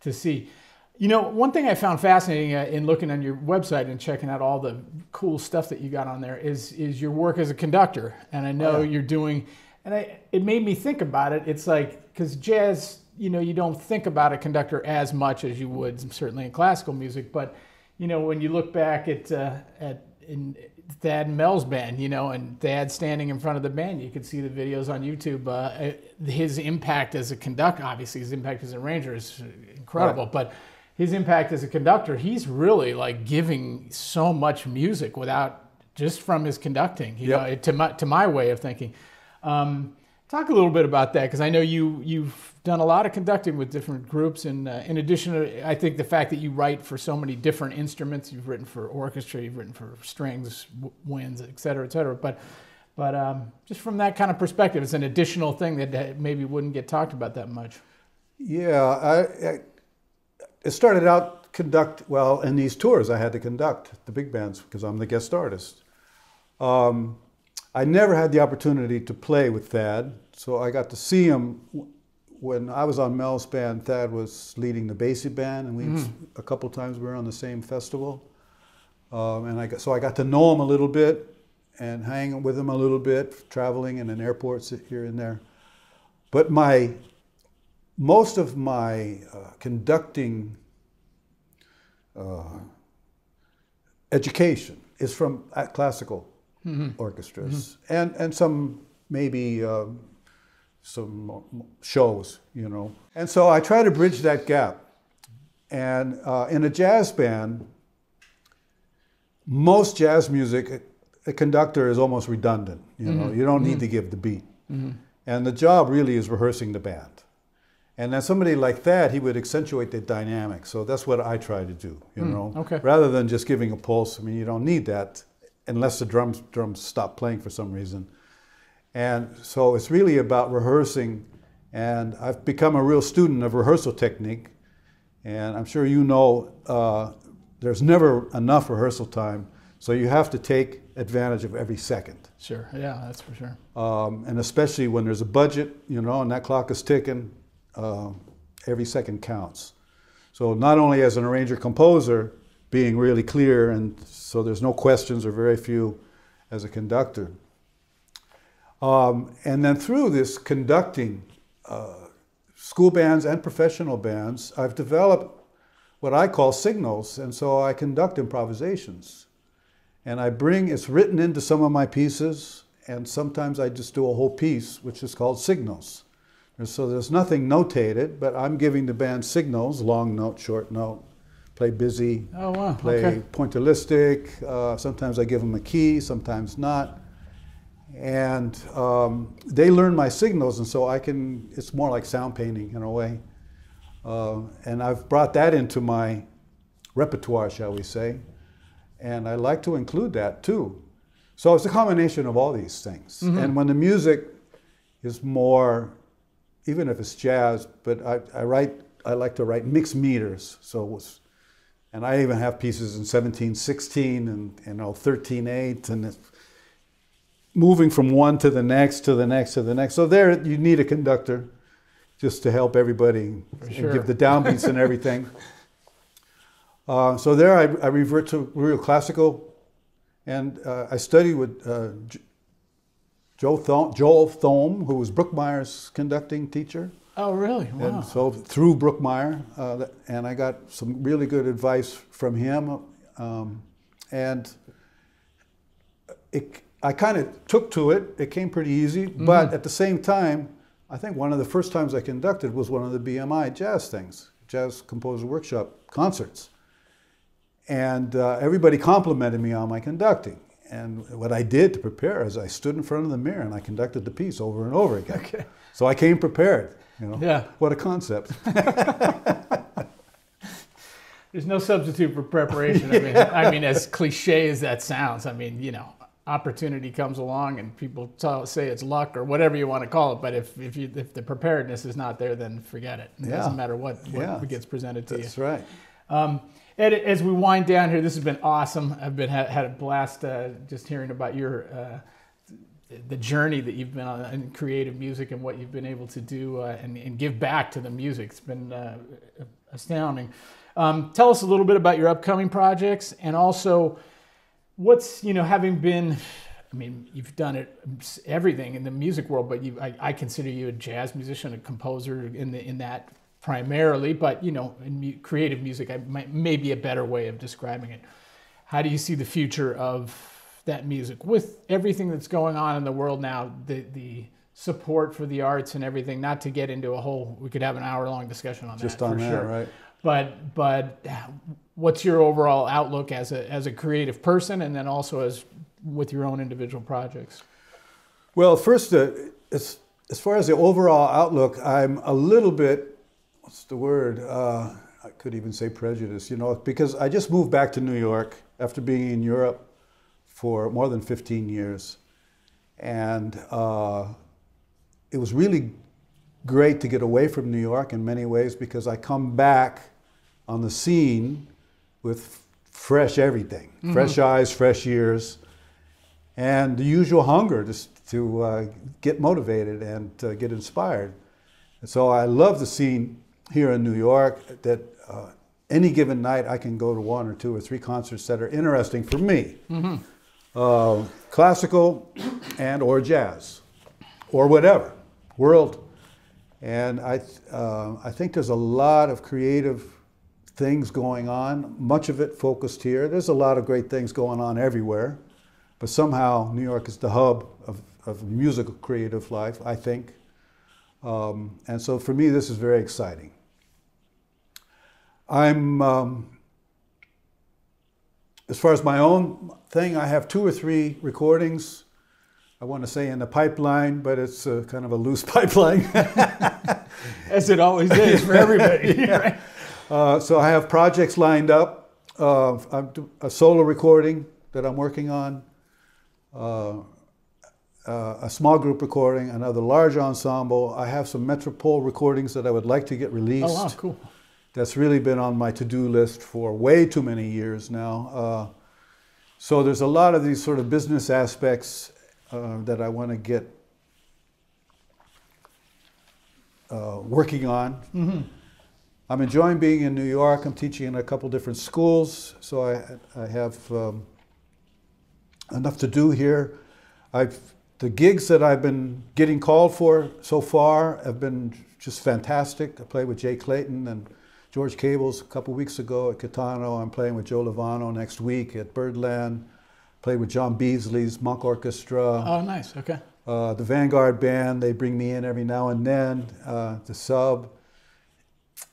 to see. You know, one thing I found fascinating uh, in looking on your website and checking out all the cool stuff that you got on there is is your work as a conductor, and I know oh, yeah. you're doing, and I, it made me think about it. It's like because jazz, you know, you don't think about a conductor as much as you would certainly in classical music, but you know, when you look back at at in Thad and Mel's band, you know, and Thad standing in front of the band. You could see the videos on YouTube. Uh, his impact as a conductor, obviously, his impact as an arranger is incredible, right. but his impact as a conductor, he's really like giving so much music without just from his conducting, you yep. know, to my, to my way of thinking. Um, talk a little bit about that because I know you you've done a lot of conducting with different groups, and uh, in addition to, I think the fact that you write for so many different instruments, you've written for orchestra, you've written for strings, winds, et cetera, et cetera. But, but um, just from that kind of perspective, it's an additional thing that maybe wouldn't get talked about that much. Yeah, I, I it started out conduct well in these tours. I had to conduct the big bands because I'm the guest artist. Um, I never had the opportunity to play with Thad, so I got to see him when I was on Mel's band, Thad was leading the Basie band, and we mm. a couple times we were on the same festival. Um, and I got, so I got to know him a little bit and hang with him a little bit, traveling in an airports here and there. But my most of my uh, conducting uh, education is from classical mm-hmm. orchestras mm-hmm. and and some maybe. Um, some shows, you know. And so I try to bridge that gap. And uh, in a jazz band, most jazz music, a conductor is almost redundant. You know, mm-hmm. you don't need mm-hmm. to give the beat. Mm-hmm. And the job really is rehearsing the band. And then somebody like that, he would accentuate the dynamic. So that's what I try to do, you mm, know. Okay. Rather than just giving a pulse. I mean, you don't need that unless the drums drums stop playing for some reason. And so it's really about rehearsing. And I've become a real student of rehearsal technique. And I'm sure you know uh, there's never enough rehearsal time, so you have to take advantage of every second. Sure. Yeah, that's for sure. Um, and especially when there's a budget, you know, and that clock is ticking, uh, every second counts. So not only as an arranger composer, being really clear, and so there's no questions or very few as a conductor. Um, and then through this conducting uh, school bands and professional bands, I've developed what I call signals, and so I conduct improvisations. And I bring, it's written into some of my pieces, and sometimes I just do a whole piece, which is called signals. And so there's nothing notated, but I'm giving the band signals, long note, short note, play busy, Oh, wow. play Okay. pointillistic. Uh, sometimes I give them a key, sometimes not. And um, they learn my signals, and so I can, it's more like sound painting in a way. Uh, and I've brought that into my repertoire, shall we say. And I like to include that too. So it's a combination of all these things. And when the music is more, even if it's jazz, but I, I write, I like to write mixed meters. So and I even have pieces in 17, 16 and you know 13/8 and it's moving from one to the next to the next to the next. So there you need a conductor just to help everybody and give the downbeats and everything. Uh, so there I, I revert to real classical, and uh, I studied with uh, Joe Thom- Joel Thome, who was Brookmeyer's conducting teacher. Oh, really? Wow. And so through Brookmeyer, uh, and I got some really good advice from him. Um, and it, I kind of took to it. It came pretty easy. But at the same time, I think one of the first times I conducted was one of the BMI jazz things, Jazz Composer Workshop concerts. And uh, everybody complimented me on my conducting. And what I did to prepare is I stood in front of the mirror and I conducted the piece over and over again. Okay. So I came prepared. You know, Yeah. what a concept. There's no substitute for preparation. I mean, I mean, as cliche as that sounds, I mean, you know, opportunity comes along and people tell, say it's luck or whatever you want to call it. But if if you if the preparedness is not there, then forget it. It Yeah. doesn't matter what, what Yeah. gets presented to you. That's right. Um, Ed, as we wind down here, this has been awesome. I've been had, a blast uh, just hearing about your uh, the journey that you've been on in creative music and what you've been able to do uh, and, and give back to the music. It's been uh, astounding. Um, tell us a little bit about your upcoming projects and also what's you know having been. I mean, you've done it everything in the music world, but you, I, I consider you a jazz musician, a composer in the in that primarily. But you know, in mu- creative music, I might, may be a better way of describing it. How do you see the future of that music with everything that's going on in the world now? The the support for the arts and everything. Not to get into a whole, we could have an hour long discussion on Just that on for that, sure. right? But but what's your overall outlook as a as a creative person, and then also as with your own individual projects? Well, first, uh, as, as far as the overall outlook, I'm a little bit, what's the word? Uh, I could even say prejudice, you know, because I just moved back to New York after being in Europe for more than 15 years. And uh, it was really great to get away from New York in many ways because I come back on the scene with fresh everything, fresh eyes, fresh ears, and the usual hunger just to uh, get motivated and uh, get inspired. And so I love the scene here in New York that uh, any given night I can go to one or two or three concerts that are interesting for me. Uh, classical and or jazz or whatever, world. And I, uh, I think there's a lot of creative things going on, much of it focused here. There's a lot of great things going on everywhere, but somehow New York is the hub of, of musical creative life, I think. Um, and so for me, this is very exciting. I'm, um, as far as my own thing, I have two or three recordings. I want to say in the pipeline, but it's uh kind of a loose pipeline. As it always is for everybody. right? Uh, so I have projects lined up. Uh, I'm a solo recording that I'm working on, uh, uh, a small group recording, another large ensemble. I have some Metropole recordings that I would like to get released. Oh wow, cool. that's really been on my to-do list for way too many years now. Uh, so there's a lot of these sort of business aspects uh, that I want to get uh, working on. Mm-hmm. I'm enjoying being in New York. I'm teaching in a couple different schools, so I, I have um, enough to do here. I've the gigs that I've been getting called for so far have been just fantastic. I played with Jay Clayton and George Cables a couple weeks ago at Kitano. I'm playing with Joe Lovano next week at Birdland. Played with John Beasley's Monk Orchestra. Oh, nice. Okay. Uh, the Vanguard Band, they bring me in every now and then, uh, the sub.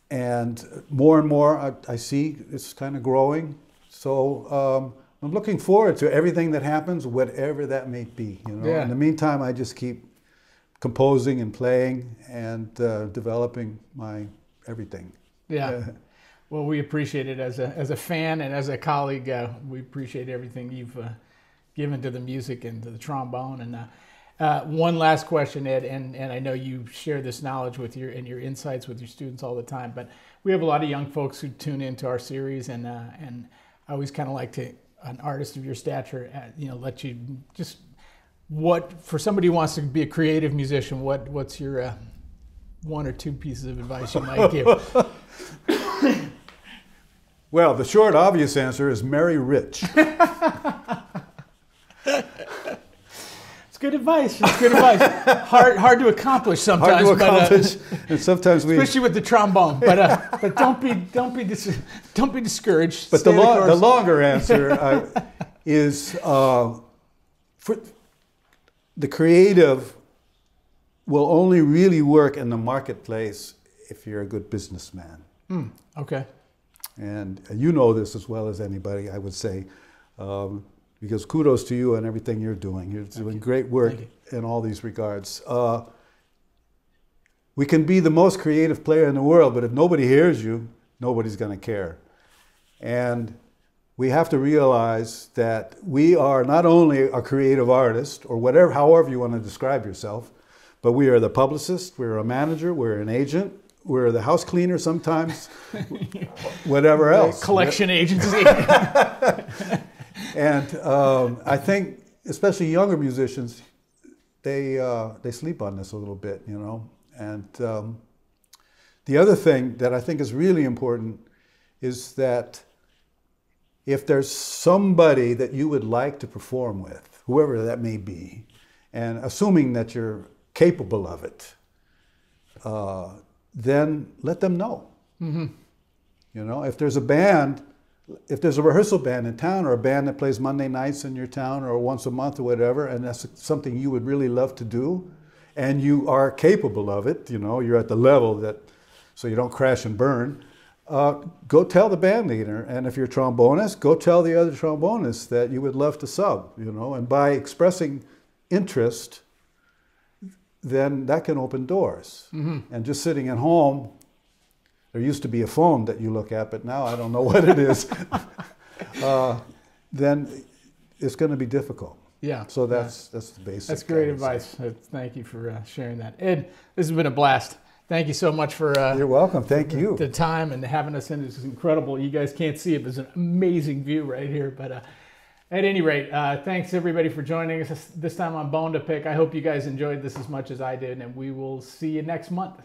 And more and more I, I see it's kind of growing. So um, I'm looking forward to everything that happens, whatever that may be. You know. Yeah. In the meantime, I just keep composing and playing and uh, developing my everything. Yeah. well, we appreciate it as a as a fan and as a colleague. Uh, we appreciate everything you've uh, given to the music and to the trombone. And uh, uh, one last question, Ed, and, and I know you share this knowledge with your and your insights with your students all the time, but we have a lot of young folks who tune into our series, and uh, and I always kind of like to an artist of your stature, uh, you know, let you just what for somebody who wants to be a creative musician, what what's your uh, one or two pieces of advice you might give? well, the short, obvious answer is marry rich. good advice. It's good advice. hard, hard to accomplish sometimes. Hard to accomplish, but, uh, and sometimes we, especially with the trombone. But uh, but don't be don't be dis- don't be discouraged. But the, lo- the longer answer uh, is uh, for the creative will only really work in the marketplace if you're a good businessman. Hmm. Okay. And you know this as well as anybody, I would say. Um, because kudos to you and everything you're doing. You're doing you. great work in all these regards. Uh, we can be the most creative player in the world, but if nobody hears you, nobody's going to care. And we have to realize that we are not only a creative artist, or whatever, however you want to describe yourself, but we are the publicist, we're a manager, we're an agent, we're the house cleaner sometimes, whatever else. Collection agency. and um, I think, especially younger musicians, they uh, they sleep on this a little bit, you know. And um, the other thing that I think is really important is that if there's somebody that you would like to perform with, whoever that may be, and assuming that you're capable of it, uh, then let them know. Mm-hmm. You know, if there's a band if there's a rehearsal band in town or a band that plays Monday nights in your town or once a month or whatever, and that's something you would really love to do, and you are capable of it, you know, you're at the level that, so you don't crash and burn, uh, go tell the band leader. And if you're a trombonist, go tell the other trombonists that you would love to sub, you know, and by expressing interest, then that can open doors. Mm-hmm. And just sitting at home there used to be a phone that you look at, but now I don't know what it is, uh, then it's going to be difficult. Yeah. So that's yeah. that's the basic. That's great advice. Thank you for uh, sharing that, Ed. This has been a blast. Thank you so much for. Uh, You're welcome. Thank you. The time and having us in. This is incredible. You guys can't see it, but it's an amazing view right here. But uh, at any rate, uh, thanks everybody for joining us this time on Bone to Pick. I hope you guys enjoyed this as much as I did, and we will see you next month.